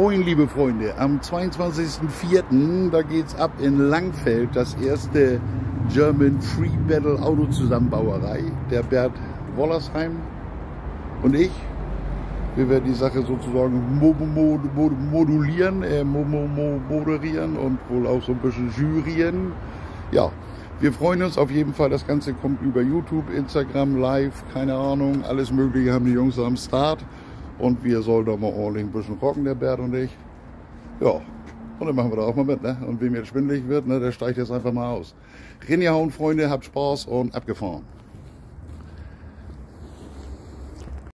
Moin, liebe Freunde. Am 22.04. da geht's ab in Langfeld, das erste German Free Battle Autozusammenbauerei. Der Bert Wollersheim und ich. Wir werden die Sache sozusagen mo mo mo modulieren, äh, mo moderieren und wohl auch so ein bisschen jurien. Ja, wir freuen uns auf jeden Fall. Das Ganze kommt über YouTube, Instagram, Live, keine Ahnung. Alles Mögliche haben die Jungs am Start. Und wir sollen doch mal ordentlich ein bisschen rocken, der Bert und ich. Ja, und dann machen wir da auch mal mit. Ne? Und wem jetzt schwindelig wird, ne, der steigt jetzt einfach mal aus. Rinjahauen, Freunde, habt Spaß und abgefahren.